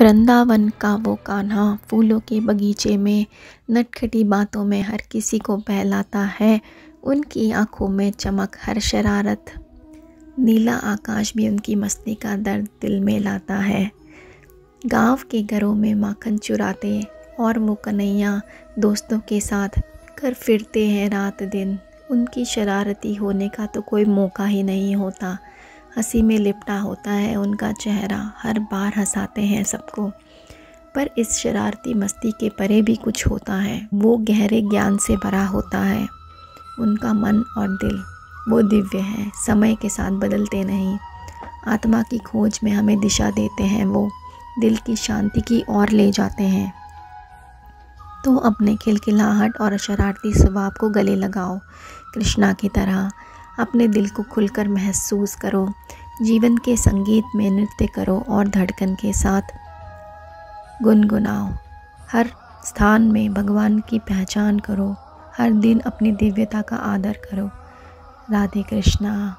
वृंदावन का वो कान्हा फूलों के बगीचे में, नटखटी बातों में हर किसी को बहलाता है, उनकी आँखों में चमक हर शरारत। नीला आकाश भी उनकी मस्ती का दर्द दिल में लाता है। गाँव के घरों में माखन चुराते और वो कन्हैया दोस्तों के साथ कर फिरते हैं रात दिन। उनकी शरारती होने का तो कोई मौका ही नहीं होता। हँसी में लिपटा होता है, उनका चेहरा हर बार हंसाते हैं सबको। पर इस शरारती मस्ती के परे भी कुछ होता है। वो गहरे ज्ञान से भरा होता है। उनका मन और दिल, वो दिव्य है, समय के साथ बदलते नहीं। आत्मा की खोज में हमें दिशा देते हैं वो, दिल की शांति की ओर ले जाते हैं। तो अपने खिलखिलाहट और शरारती स्वभाव को गले लगाओ। कृष्णा की तरह अपने दिल को खुलकर महसूस करो, जीवन के संगीत में नृत्य करो और धड़कन के साथ गुनगुनाओ। हर स्थान में भगवान की पहचान करो। हर दिन अपनी दिव्यता का आदर करो। राधे कृष्णा।